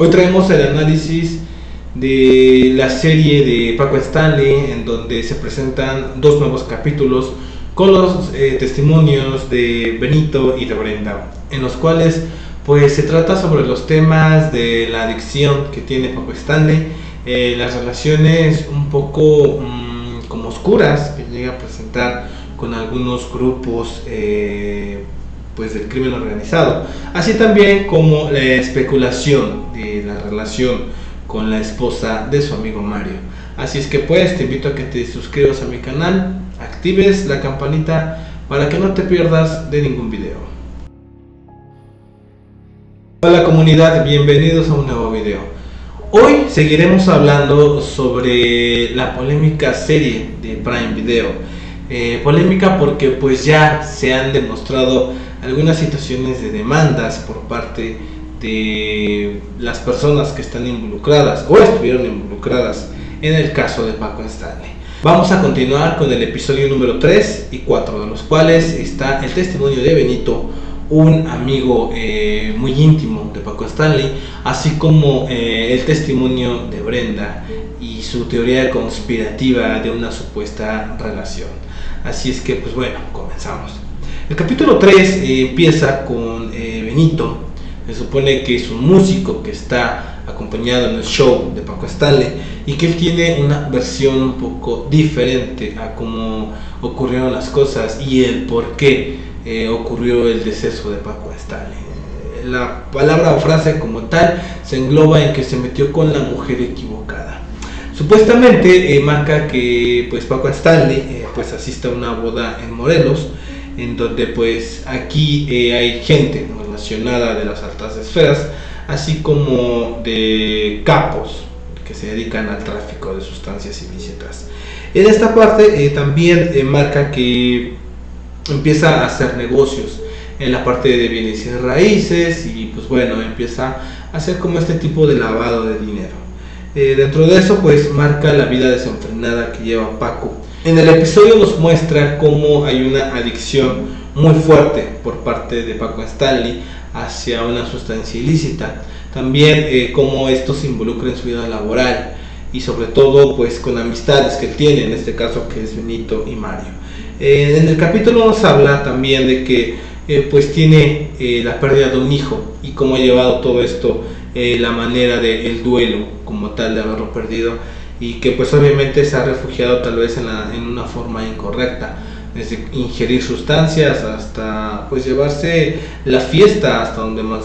Hoy traemos el análisis de la serie de Paco Stanley, en donde se presentan dos nuevos capítulos con los eh, testimonios de Benito y de Brenda, en los cuales pues se trata sobre los temas de la adicción que tiene Paco Stanley, eh, las relaciones un poco mm, como oscuras que llega a presentar con algunos grupos eh, pues del crimen organizado, así también como la especulación de la relación con la esposa de su amigo Mario. Así es que pues te invito a que te suscribas a mi canal, actives la campanita para que no te pierdas de ningún video. Hola comunidad, bienvenidos a un nuevo video. Hoy seguiremos hablando sobre la polémica serie de Prime Video. Eh, polémica porque pues ya se han demostrado algunas situaciones de demandas por parte de las personas que están involucradas o estuvieron involucradas en el caso de Paco Stanley. Vamos a continuar con el episodio número 3 y 4, de los cuales está el testimonio de Benito, un amigo eh, muy íntimo de Paco Stanley, así como eh, el testimonio de Brenda y su teoría conspirativa de una supuesta relación. Así es que, pues bueno, comenzamos. El capítulo 3 eh, empieza con eh, Benito, se supone que es un músico que está acompañado en el show de Paco Stanley y que él tiene una versión un poco diferente a cómo ocurrieron las cosas y el por qué eh, ocurrió el deceso de Paco Stanley. La palabra o frase como tal se engloba en que se metió con la mujer equivocada. Supuestamente marca que pues Paco Stanley pues asiste a una boda en Morelos en donde pues aquí eh, hay gente relacionada de las altas esferas, así como de capos que se dedican al tráfico de sustancias ilícitas. En esta parte eh, también eh, marca que empieza a hacer negocios en la parte de bienes y raíces y pues bueno, empieza a hacer como este tipo de lavado de dinero. dentro de eso pues marca la vida desenfrenada que lleva Paco en el episodio nos muestra cómo hay una adicción muy fuerte por parte de Paco Stanley hacia una sustancia ilícita. También eh, cómo esto se involucra en su vida laboral y sobre todo pues con amistades que tiene, en este caso que es Benito y Mario. Eh, en el capítulo nos habla también de que eh, pues tiene la pérdida de un hijo y cómo ha llevado todo esto, la manera del duelo como tal de haberlo perdido y que pues obviamente se ha refugiado tal vez en, la, en una forma incorrecta desde ingerir sustancias hasta pues llevarse la fiesta hasta donde más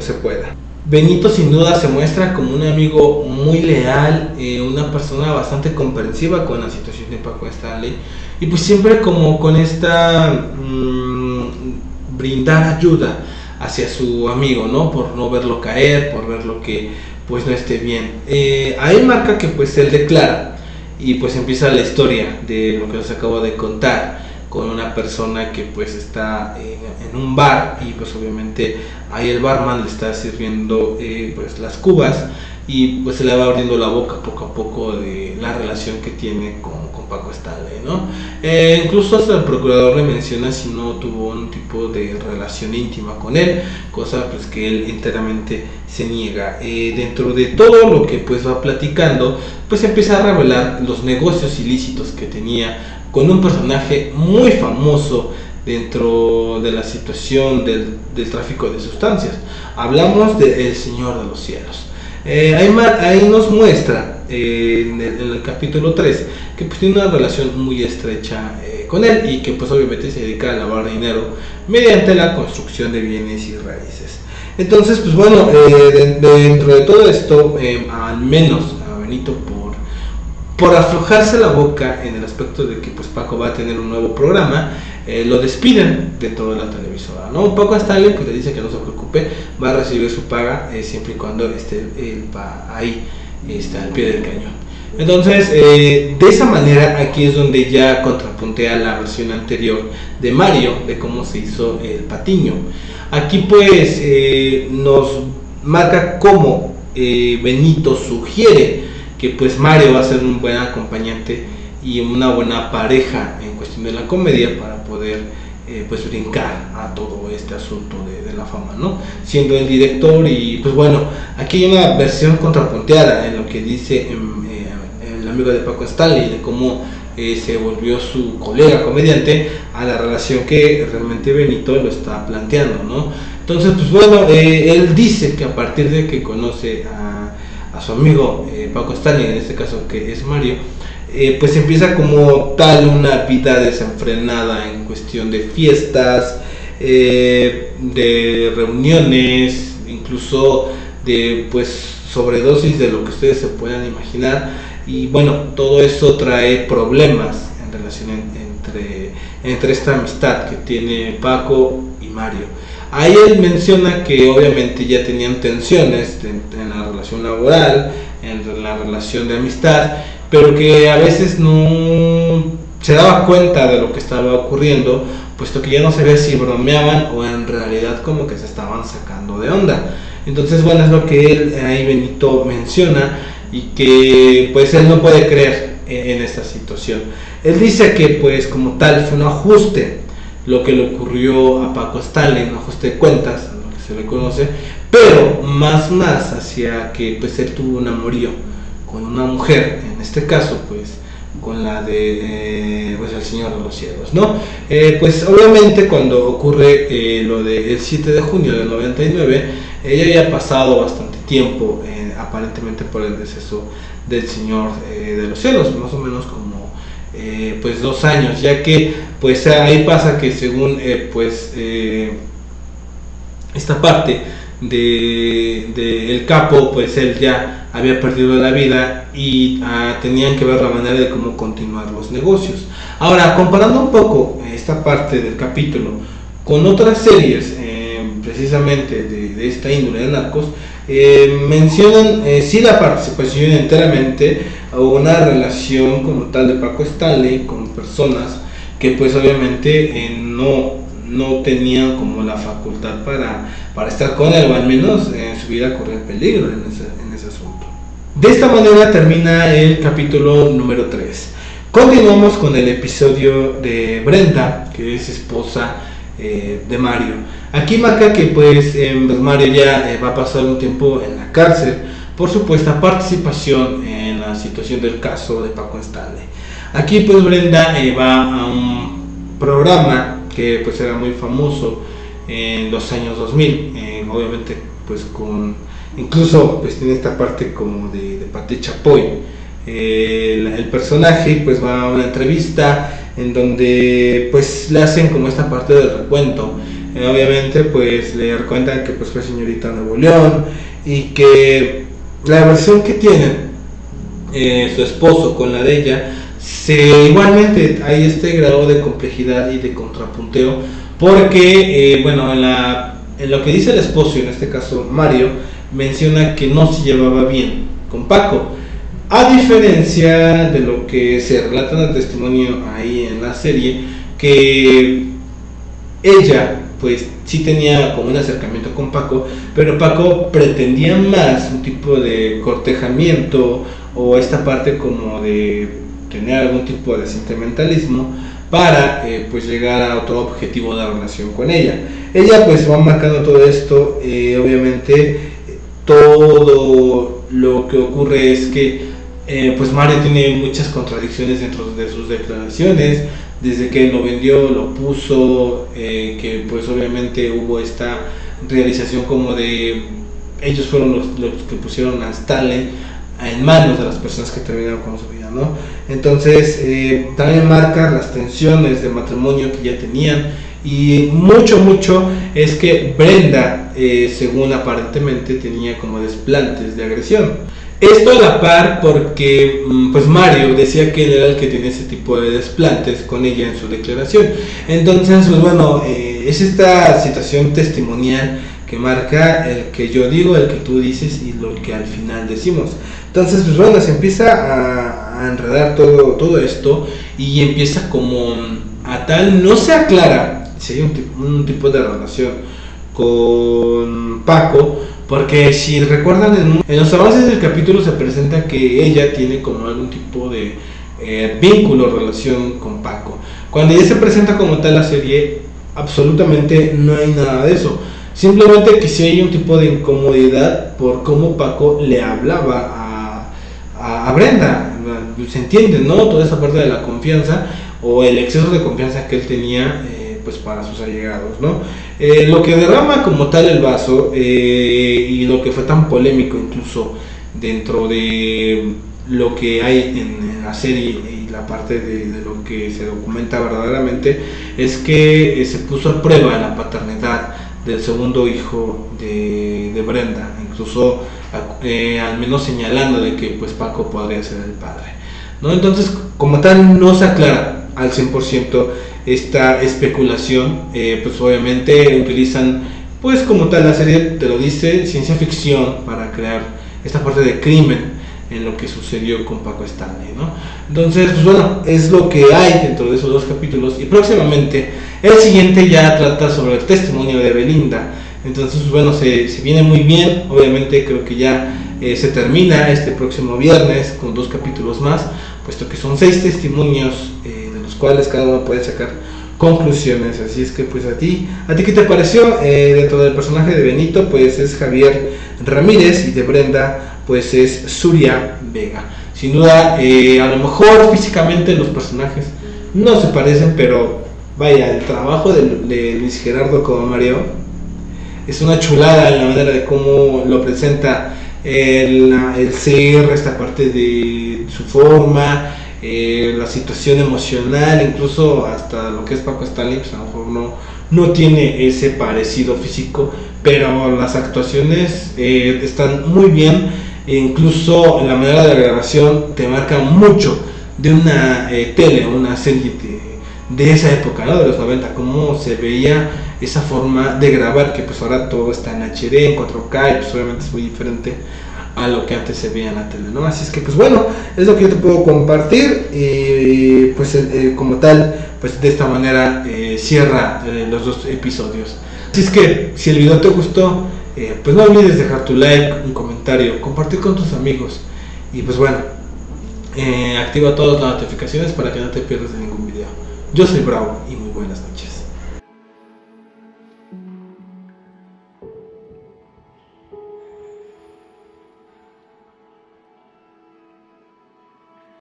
se pueda. Benito sin duda se muestra como un amigo muy leal, eh, una persona bastante comprensiva con la situación de Paco Stanley y pues siempre como con esta mm, brindar ayuda hacia su amigo, ¿no? Por no verlo caer, por ver lo que pues no esté bien. Eh, ahí marca que pues él declara y pues empieza la historia de lo que os acabo de contar con una persona que pues está en, un bar y pues obviamente ahí el barman le está sirviendo eh, pues las cubas y pues se le va abriendo la boca poco a poco de la relación que tiene con, con Paco Stanley, ¿no? Eh, incluso hasta el procurador le menciona si no tuvo un tipo de relación íntima con él, cosa pues que él enteramente se niega. Eh, dentro de todo lo que pues va platicando, pues empieza a revelar los negocios ilícitos que tenía con un personaje muy famoso dentro de la situación del, del tráfico de sustancias. Hablamos del El Señor de los Cielos. Eh, ahí, nos muestra eh, en, el, capítulo 3 que pues tiene una relación muy estrecha eh, con él y que pues obviamente se dedica a lavar dinero mediante la construcción de bienes y raíces. Entonces pues bueno, dentro de todo esto, al menos a Benito por, aflojarse la boca en el aspecto de que pues Paco va a tener un nuevo programa, eh, lo despiden de la televisora. ¿no? Poco hasta alguien que le dice que no se preocupe, va a recibir su paga eh, siempre y cuando esté él va ahí, está al pie del cañón. Entonces, eh, de esa manera, aquí es donde ya contrapuntea la versión anterior de Mario, de cómo se hizo el patiño. Aquí pues nos marca cómo Benito sugiere que pues Mario va a ser un buen acompañante y una buena pareja en cuestión de la comedia para poder eh, pues brincar a todo este asunto de, la fama, ¿no? Siendo el director y pues bueno, aquí hay una versión contrapunteada en lo que dice em, eh, el amigo de Paco Stanley, de cómo eh, se volvió su colega comediante a la relación que realmente Benito lo está planteando, ¿no? Entonces, pues bueno, él dice que a partir de que conoce a, a su amigo Paco Stanley, en este caso que es Mario, eh, pues empieza como tal una vida desenfrenada en cuestión de fiestas, eh, de reuniones, incluso de pues sobredosis de lo que ustedes se puedan imaginar y bueno, todo eso trae problemas en relación entre, entre esta amistad que tiene Paco y Mario. Ahí él menciona que obviamente ya tenían tensiones en, en la relación laboral, en la relación de amistad, pero que a veces no se daba cuenta de lo que estaba ocurriendo, puesto que ya no sabía si bromeaban o en realidad como que se estaban sacando de onda. Entonces, bueno, es lo que él ahí Benito menciona y que pues él no puede creer en, esta situación. Él dice que pues como tal fue un ajuste lo que le ocurrió a Paco Stalin, ajuste de cuentas, lo que se le conoce, pero más más hacia que pues él tuvo un amorío con una mujer, en este caso, pues con la de eh, pues el Señor de los Cielos, ¿no? Eh, pues obviamente cuando ocurre eh, lo del 7 de junio del 99, ella ya ha pasado bastante tiempo aparentemente por el deceso del Señor de los Cielos, más o menos como pues dos años, ya que pues ahí pasa que según pues esta parte de, el capo, pues él ya había perdido la vida y ah, tenían que ver la manera de cómo continuar los negocios. Ahora, comparando un poco esta parte del capítulo con otras series, eh, precisamente de, esta índole de narcos, eh, mencionan eh, sí la participación enteramente o una relación como tal de Paco Stanley con personas que pues obviamente no no tenían como la facultad para, para estar con él, o al menos en su vida correr peligro en ese, en ese asunto. De esta manera termina el capítulo número 3. Continuamos con el episodio de Brenda, que es esposa eh, de Mario. Aquí marca que pues, Mario ya eh, va a pasar un tiempo en la cárcel por supuesta participación en la situación del caso de Paco Stanley. Aquí pues Brenda eh, va a un programa que pues era muy famoso en los años 2000, eh, obviamente pues con, incluso pues tiene esta parte como de, de Pate Chapoy, eh, el, personaje pues va a una entrevista en donde pues le hacen como esta parte del recuento, eh, obviamente pues le cuentan que pues fue señorita Nuevo León y que la versión que tiene su esposo con la de ella se, igualmente hay este grado de complejidad y de contrapunteo, porque, eh, bueno, en, la, en lo que dice el esposo, en este caso Mario, menciona que no se llevaba bien con Paco. A diferencia de lo que se relata en el testimonio ahí en la serie, que ella pues sí tenía como un acercamiento con Paco, pero Paco pretendía más un tipo de cortejamiento o esta parte como de tener algún tipo de sentimentalismo para eh, pues llegar a otro objetivo de la relación con ella. Ella pues va marcando todo esto, eh, obviamente todo lo que ocurre es que eh, pues Mario tiene muchas contradicciones dentro de sus declaraciones, desde que lo vendió, lo puso, que pues obviamente hubo esta realización como de ellos fueron los, que pusieron a Stanley en manos de las personas que terminaron con su vida, ¿no? Entonces, eh, también marca las tensiones de matrimonio que ya tenían y mucho, mucho es que Brenda, eh, según aparentemente, tenía como desplantes de agresión. Esto a la par porque mm, pues Mario decía que él era el que tenía ese tipo de desplantes con ella en su declaración. Entonces, pues bueno, eh, es esta situación testimonial que marca el que yo digo, el que tú dices y lo que al final decimos. Entonces, pues bueno, se empieza a, enredar todo, todo esto y empieza como a tal, no se aclara si hay un, un tipo de relación con Paco, porque si recuerdan, en, los avances del capítulo se presenta que ella tiene como algún tipo de eh, vínculo, relación con Paco. Cuando ella se presenta como tal la serie, absolutamente no hay nada de eso. Simplemente que si hay un tipo de incomodidad por cómo Paco le hablaba a, a, Brenda. Se entiende, ¿no? Toda esa parte de la confianza o el exceso de confianza que él tenía eh, pues para sus allegados, ¿no? Eh, lo que derrama como tal el vaso eh, y lo que fue tan polémico incluso dentro de lo que hay en, la serie y la parte de, lo que se documenta verdaderamente es que se puso a prueba la paternidad del segundo hijo de, Brenda, incluso al menos señalando de que pues Paco podría ser el padre. ¿no? Entonces, como tal, no se aclara al 100% esta especulación, eh, pues obviamente utilizan, pues como tal la serie te lo dice, ciencia ficción para crear esta parte de crimen en lo que sucedió con Paco Stanley, ¿no? Entonces, pues bueno, es lo que hay dentro de esos dos capítulos y próximamente el siguiente ya trata sobre el testimonio de Belinda. Entonces, pues bueno, se, se viene muy bien, obviamente creo que ya eh, se termina este próximo viernes con dos capítulos más, puesto que son seis testimonios eh, cuales cada uno puede sacar conclusiones. Así es que pues a ti, ¿a ti qué te pareció? Eh, dentro del personaje de Benito pues es Javier Ramírez y de Brenda pues es Surya Vega. Sin duda, a lo mejor físicamente los personajes no se parecen, pero vaya, el trabajo de, Luis Gerardo como Mario es una chulada en la manera de cómo lo presenta el, el ser, esta parte de su forma, eh, la situación emocional, incluso hasta lo que es Paco Stanley, pues a lo mejor no, no tiene ese parecido físico, pero las actuaciones eh, están muy bien, e incluso la manera de grabación te marca mucho de una eh, tele, una serie de, de, esa época, ¿no? de los 90, cómo se veía esa forma de grabar, que pues ahora todo está en HD, en 4K, y pues obviamente es muy diferente a lo que antes se veía en la tele, ¿no? Así es que pues bueno, es lo que yo te puedo compartir y pues eh, eh, como tal, pues de esta manera eh, cierra los dos episodios. Así es que si el video te gustó, pues no olvides dejar tu like, un comentario, compartir con tus amigos y pues bueno, activa todas las notificaciones para que no te pierdas de ningún video. Yo soy Bravo y muy buenas noches.